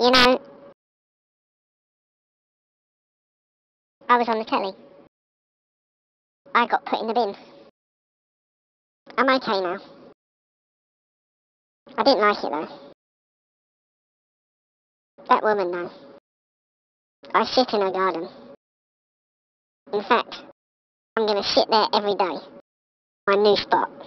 You know, I was on the telly. I got put in the bin. I'm okay now. I didn't like it though. That woman though. I shit in her garden. In fact, I'm gonna sit there every day. My new spot.